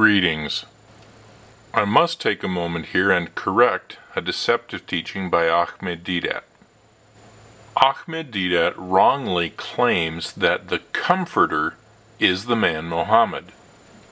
Greetings. I must take a moment here and correct a deceptive teaching by Ahmed Deedat. Ahmed Deedat wrongly claims that the Comforter is the man Muhammad.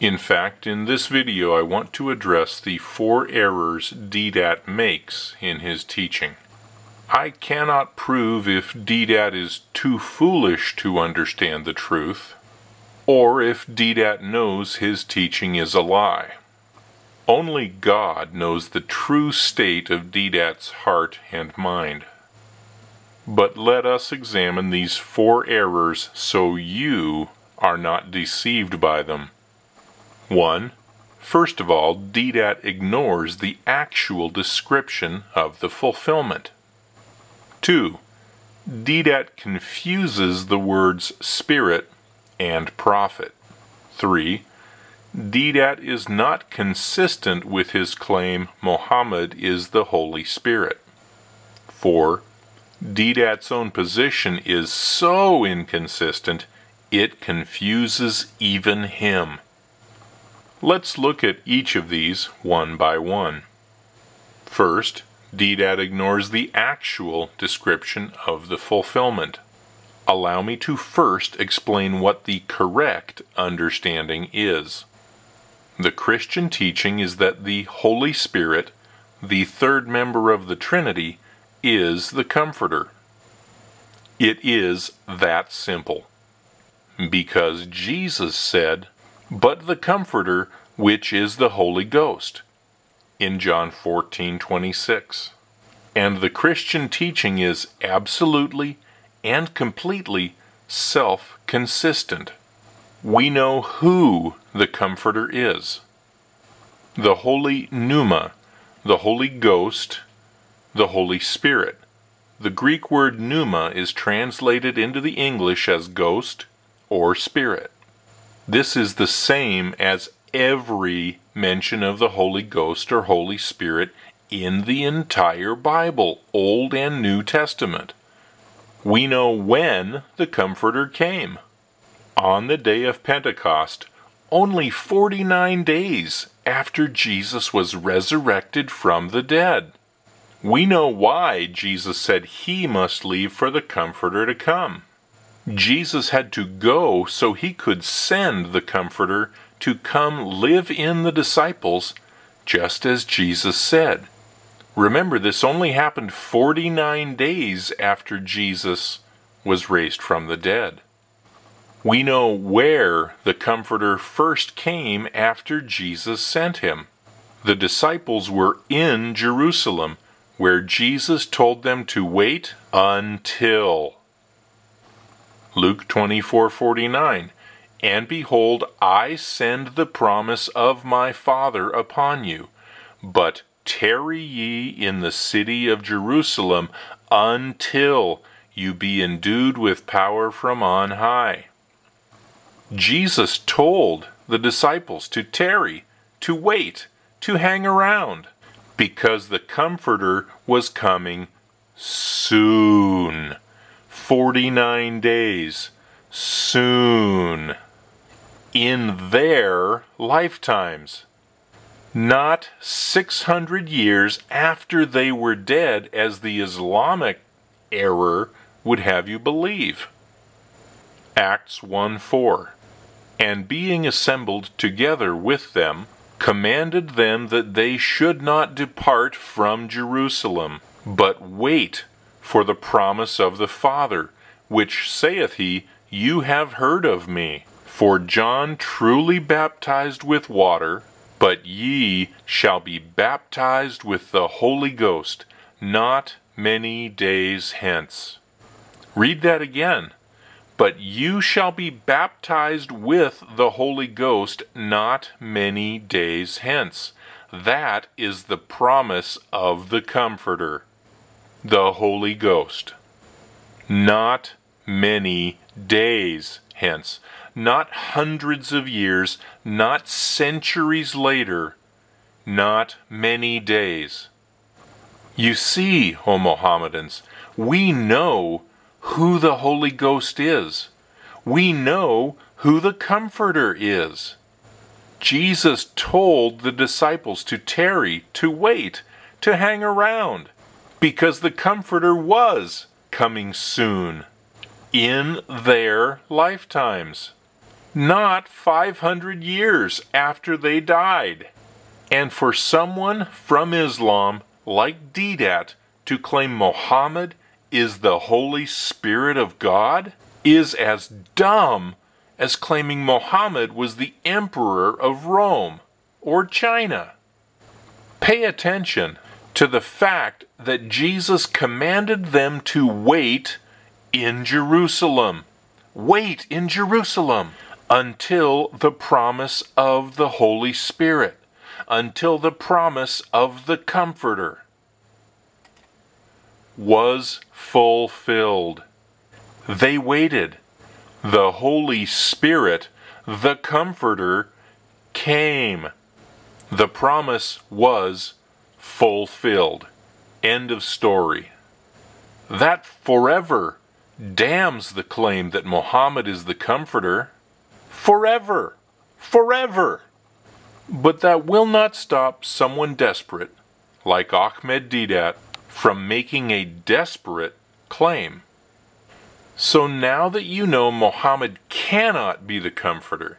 In fact, in this video I want to address the four errors Deedat makes in his teaching. I cannot prove if Deedat is too foolish to understand the truth, or if Deedat knows his teaching is a lie. Only God knows the true state of Deedat's heart and mind. But let us examine these four errors so you are not deceived by them. 1. First of all, Deedat ignores the actual description of the fulfillment. 2. Deedat confuses the words spirit and prophet. 3. Deedat is not consistent with his claim Muhammad is the Holy Spirit. 4. Deedat's own position is so inconsistent it confuses even him. Let's look at each of these one by one. First, Deedat ignores the actual description of the fulfillment. Allow me to first explain what the correct understanding is. The Christian teaching is that the Holy Spirit, the third member of the Trinity, is the Comforter. It is that simple. Because Jesus said, But the Comforter, which is the Holy Ghost, in John 14 26. And the Christian teaching is absolutely and completely self consistent. We know who the Comforter is the Holy Pneuma, the Holy Ghost, the Holy Spirit. The Greek word pneuma is translated into the English as ghost or spirit. This is the same as every mention of the Holy Ghost or Holy Spirit in the entire Bible, Old and New Testament. We know when the Comforter came. On the day of Pentecost, only 49 days after Jesus was resurrected from the dead. We know why Jesus said he must leave for the Comforter to come. Jesus had to go so he could send the Comforter to come live in the disciples, just as Jesus said. Remember, this only happened 49 days after Jesus was raised from the dead. We know where the Comforter first came after Jesus sent him. The disciples were in Jerusalem, where Jesus told them to wait until. Luke 24:49 And behold, I send the promise of my Father upon you, but tarry ye in the city of Jerusalem until you be endued with power from on high. Jesus told the disciples to tarry, to wait, to hang around, because the Comforter was coming soon. 49 days. Soon. In their lifetimes not 600 years after they were dead, as the Islamic error would have you believe. Acts 1 4. And being assembled together with them, commanded them that they should not depart from Jerusalem, but wait for the promise of the Father, which saith he, You have heard of me. For John truly baptized with water, but ye shall be baptized with the Holy Ghost not many days hence. Read that again. But you shall be baptized with the Holy Ghost not many days hence. That is the promise of the Comforter, the Holy Ghost. Not many days hence not hundreds of years, not centuries later, not many days. You see, O Mohammedans, we know who the Holy Ghost is. We know who the Comforter is. Jesus told the disciples to tarry, to wait, to hang around, because the Comforter was coming soon in their lifetimes, not 500 years after they died. And for someone from Islam like Deedat to claim Muhammad is the Holy Spirit of God is as dumb as claiming Muhammad was the Emperor of Rome or China. Pay attention to the fact that Jesus commanded them to wait in Jerusalem. Wait in Jerusalem until the promise of the Holy Spirit, until the promise of the Comforter was fulfilled. They waited. The Holy Spirit, the Comforter, came. The promise was fulfilled. End of story. That forever damns the claim that Muhammad is the Comforter. Forever. Forever. But that will not stop someone desperate, like Ahmed Deedat, from making a desperate claim. So now that you know Muhammad cannot be the Comforter,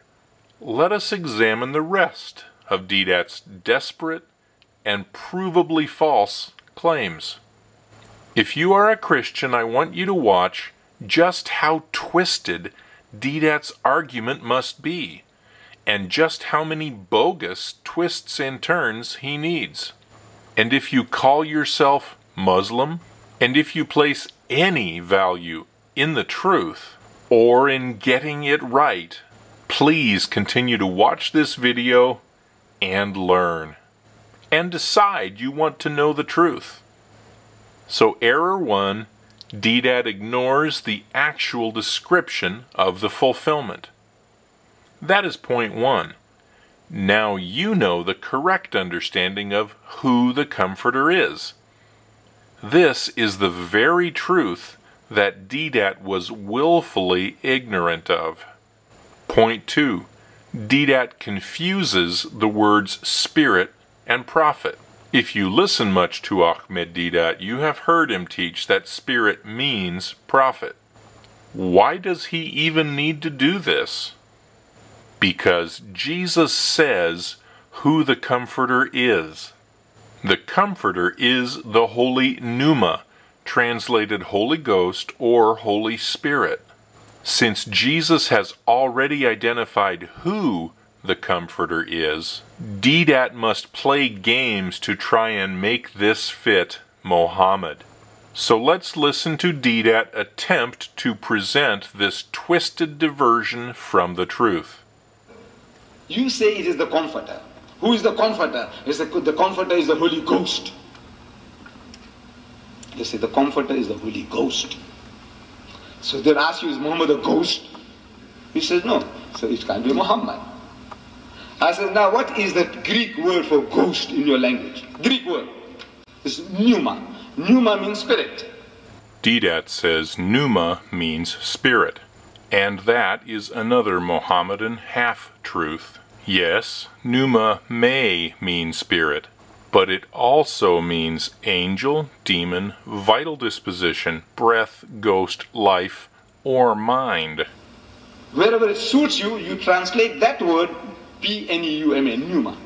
let us examine the rest of Deedat's desperate and provably false claims. If you are a Christian, I want you to watch just how twisted Deedat's argument must be, and just how many bogus twists and turns he needs. And if you call yourself Muslim, and if you place any value in the truth or in getting it right, please continue to watch this video and learn. And decide you want to know the truth. So, error 1 Deedat ignores the actual description of the fulfillment. That is point 1. Now you know the correct understanding of who the Comforter is. This is the very truth that Deedat was willfully ignorant of. Point 2. Deedat confuses the words spirit and prophet. If you listen much to Ahmed Deedat, you have heard him teach that spirit means prophet. Why does he even need to do this? Because Jesus says who the Comforter is. The Comforter is the Holy Pneuma, translated Holy Ghost or Holy Spirit. Since Jesus has already identified who the Comforter is, Deedat must play games to try and make this fit Mohammed. So let's listen to Deedat attempt to present this twisted diversion from the truth. You say it is the Comforter. Who is the comforter? The, the comforter is the Holy Ghost. They say the comforter is the Holy Ghost. So they ask you, is Muhammad a ghost? He says, no. So it can't be Muhammad. I said, now what is that Greek word for ghost in your language? Greek word. It's pneuma. Pneuma means spirit. Deedat says pneuma means spirit. And that is another Mohammedan half truth. Yes, pneuma may mean spirit, but it also means angel, demon, vital disposition, breath, ghost, life, or mind. Wherever it suits you, you translate that word P-N-E-U-M-A, pneuma.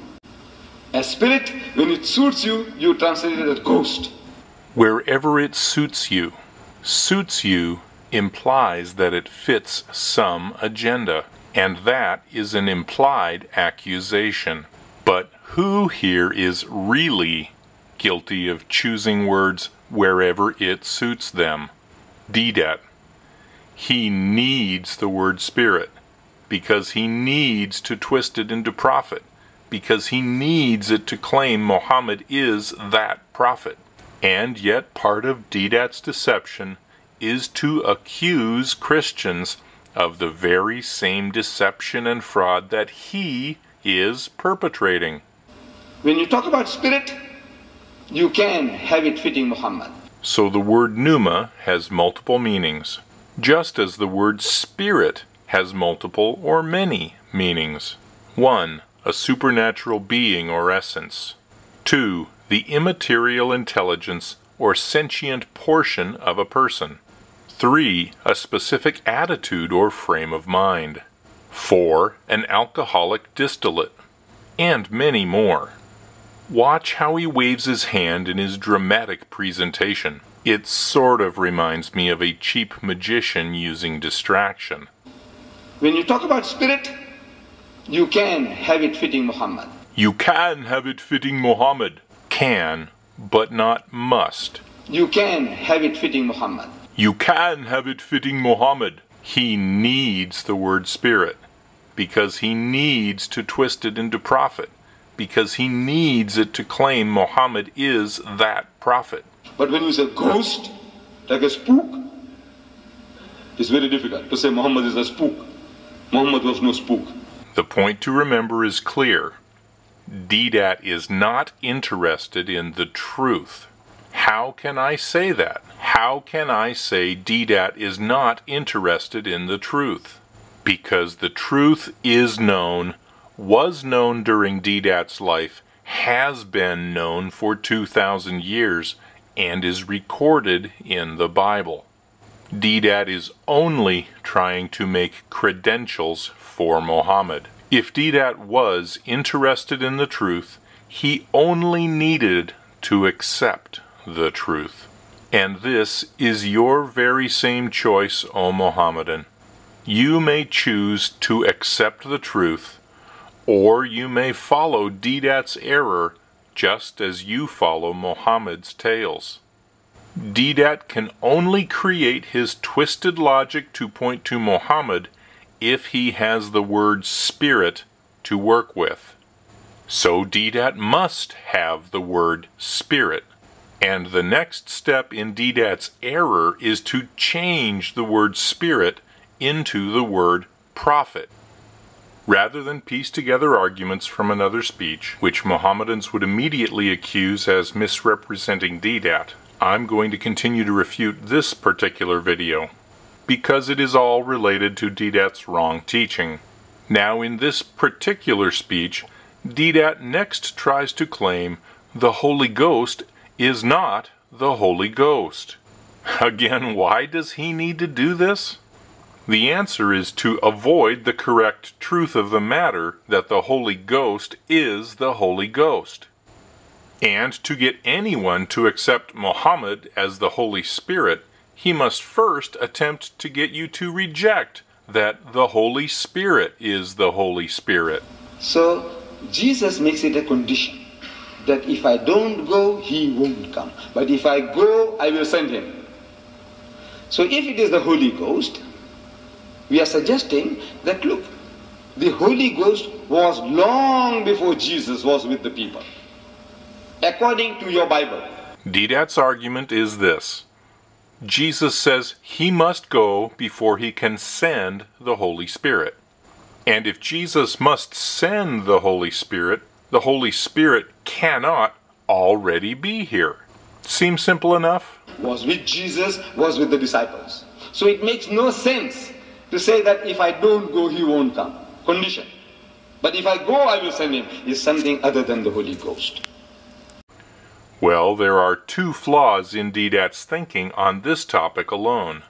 As spirit, when it suits you, you translate it as ghost. Wherever it suits you. Suits you implies that it fits some agenda and that is an implied accusation. But who here is really guilty of choosing words wherever it suits them? Deedat. He needs the word spirit because he needs to twist it into prophet, because he needs it to claim Muhammad is that prophet. And yet, part of Deedat's deception is to accuse Christians of the very same deception and fraud that he is perpetrating. When you talk about spirit, you can have it fitting Muhammad. So the word pneuma has multiple meanings, just as the word spirit has multiple or many meanings. 1. a supernatural being or essence. 2. The immaterial intelligence or sentient portion of a person. 3. A specific attitude or frame of mind. 4. An alcoholic distillate. And many more. Watch how he waves his hand in his dramatic presentation. It sort of reminds me of a cheap magician using distraction. When you talk about spirit, you can have it fitting Muhammad. You can have it fitting Muhammad. Can, but not must. You can have it fitting Muhammad. You can have it fitting Muhammad. He needs the word spirit because he needs to twist it into prophet because he needs it to claim Muhammad is that prophet. But when you say ghost, like a spook, it's very difficult to say Muhammad is a spook. Muhammad was no spook. The point to remember is clear. Deedat is not interested in the truth. How can I say that? How can I say Deedat is not interested in the truth? Because the truth is known, was known during Deedat's life, has been known for 2,000 years, and is recorded in the Bible. Deedat is only trying to make credentials for Mohammed. If Deedat was interested in the truth, he only needed to accept the truth. And this is your very same choice, O Mohammedan. You may choose to accept the truth, or you may follow Deedat's error just as you follow Mohammed's tales. Deedat can only create his twisted logic to point to Mohammed if he has the word spirit to work with. So Deedat must have the word spirit. And the next step in Deedat's error is to change the word spirit into the word prophet. Rather than piece together arguments from another speech, which Mohammedans would immediately accuse as misrepresenting Deedat, I'm going to continue to refute this particular video because it is all related to Deedat's wrong teaching. Now, in this particular speech, Deedat next tries to claim the Holy Ghost is not the Holy Ghost. Again, why does he need to do this? The answer is to avoid the correct truth of the matter that the Holy Ghost is the Holy Ghost and to get anyone to accept Muhammad as the Holy Spirit, he must first attempt to get you to reject that the Holy Spirit is the Holy Spirit. So Jesus makes it a condition that if I don't go, he won't come. But if I go, I will send him. So if it is the Holy Ghost, we are suggesting that look, the Holy Ghost was long before Jesus was with the people according to your Bible. Deedat's argument is this Jesus says he must go before he can send the Holy Spirit. And if Jesus must send the Holy Spirit, the Holy Spirit cannot already be here. Seems simple enough? Was with Jesus, was with the disciples. So it makes no sense to say that if I don't go, he won't come. Condition. But if I go, I will send him. Is something other than the Holy Ghost. Well, there are two flaws in Deedat's thinking on this topic alone.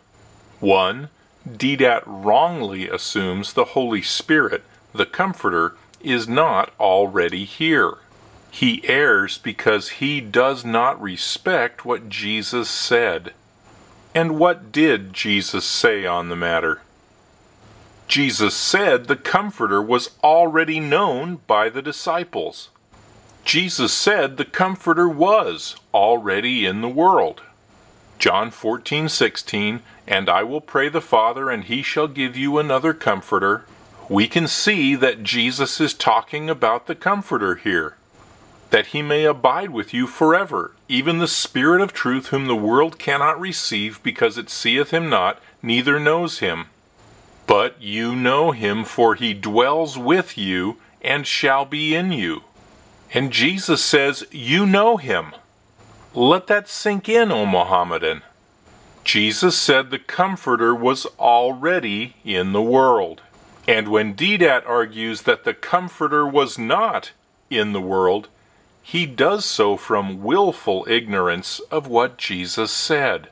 One, Deedat wrongly assumes the Holy Spirit, the Comforter, is not already here. He errs because he does not respect what Jesus said. And what did Jesus say on the matter? Jesus said the Comforter was already known by the disciples. Jesus said the Comforter was already in the world. John 14, 16, and I will pray the Father, and he shall give you another Comforter. We can see that Jesus is talking about the Comforter here, that he may abide with you forever, even the Spirit of truth, whom the world cannot receive, because it seeth him not, neither knows him. But you know him, for he dwells with you, and shall be in you. And Jesus says, You know him. Let that sink in, O Mohammedan. Jesus said the Comforter was already in the world. And when Deedat argues that the Comforter was not in the world, he does so from willful ignorance of what Jesus said.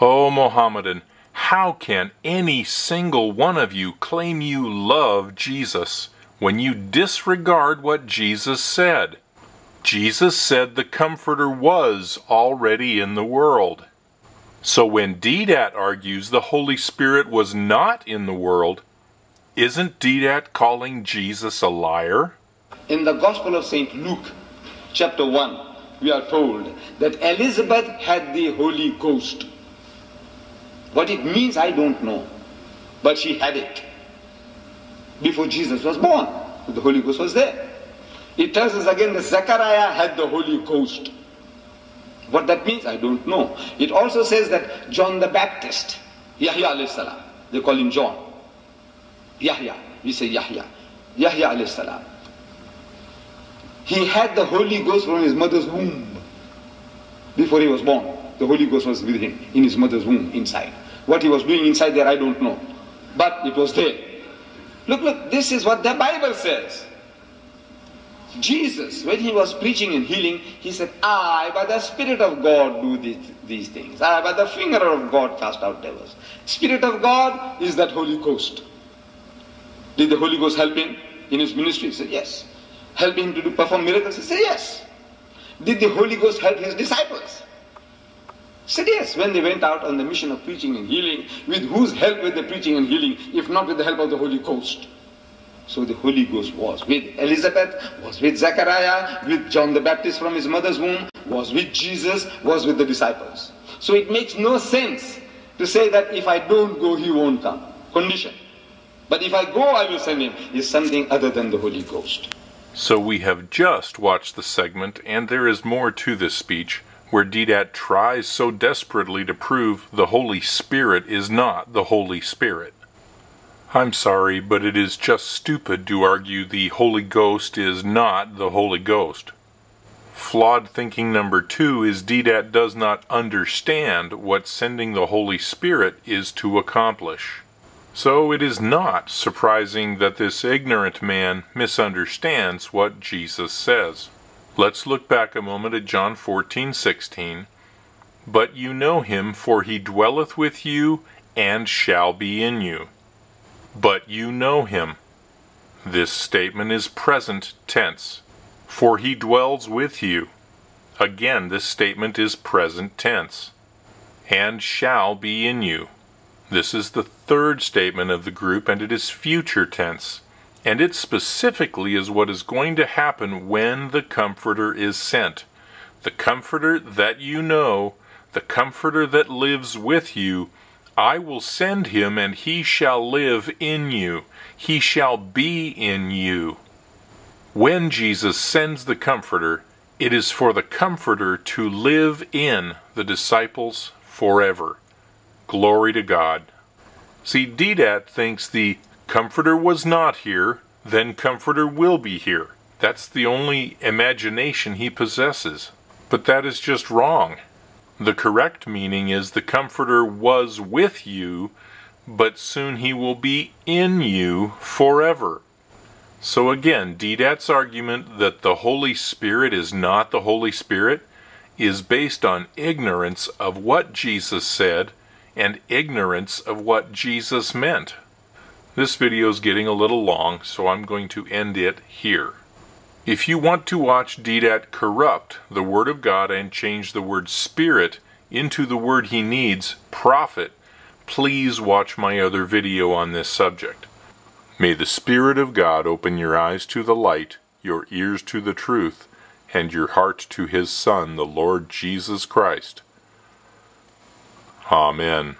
O oh, Mohammedan, how can any single one of you claim you love Jesus when you disregard what Jesus said? Jesus said the Comforter was already in the world. So when Deedat argues the Holy Spirit was not in the world, isn't Deedat calling Jesus a liar? In the Gospel of St. Luke, chapter 1, we are told that Elizabeth had the Holy Ghost. What it means, I don't know. But she had it. Before Jesus was born, the Holy Ghost was there. It tells us again that Zechariah had the Holy Ghost. What that means, I don't know. It also says that John the Baptist, Yahya alayhi salam, they call him John. Yahya, we say Yahya. Yahya alayhi salam. He had the Holy Ghost from his mother's womb before he was born. The Holy Ghost was with him in his mother's womb inside. What he was doing inside there, I don't know. But it was there. Look, look, this is what the Bible says. Jesus, when he was preaching and healing, he said, I, by the Spirit of God, do these, these things. I, by the finger of God, cast out devils. Spirit of God is that Holy Ghost. Did the Holy Ghost help him in his ministry? He said, yes. Help him to do, perform miracles? He said, yes. Did the Holy Ghost help his disciples? Said yes, when they went out on the mission of preaching and healing, with whose help were they preaching and healing, if not with the help of the Holy Ghost? So the Holy Ghost was with Elizabeth, was with Zechariah, with John the Baptist from his mother's womb, was with Jesus, was with the disciples. So it makes no sense to say that if I don't go, he won't come. Condition. But if I go, I will send him, is something other than the Holy Ghost. So we have just watched the segment, and there is more to this speech where Deedat tries so desperately to prove the Holy Spirit is not the Holy Spirit. I'm sorry, but it is just stupid to argue the Holy Ghost is not the Holy Ghost. Flawed thinking number two is Deedat does not understand what sending the Holy Spirit is to accomplish. So it is not surprising that this ignorant man misunderstands what Jesus says. Let's look back a moment at John 14:16. But you know him, for he dwelleth with you and shall be in you. But you know him. This statement is present tense. For he dwells with you. Again, this statement is present tense. And shall be in you. This is the third statement of the group, and it is future tense. And it specifically is what is going to happen when the Comforter is sent. The Comforter that you know, the Comforter that lives with you, I will send him, and he shall live in you. He shall be in you. When Jesus sends the Comforter, it is for the Comforter to live in the disciples forever. Glory to God. See, Deedat thinks the Comforter was not here, then Comforter will be here. That's the only imagination he possesses. But that is just wrong. The correct meaning is the Comforter was with you, but soon he will be in you forever. So again, Deedat's argument that the Holy Spirit is not the Holy Spirit is based on ignorance of what Jesus said and ignorance of what Jesus meant. This video is getting a little long, so I'm going to end it here. If you want to watch Deedat corrupt the Word of God and change the word Spirit into the word he needs, prophet, please watch my other video on this subject. May the Spirit of God open your eyes to the light, your ears to the truth, and your heart to his Son, the Lord Jesus Christ. Amen.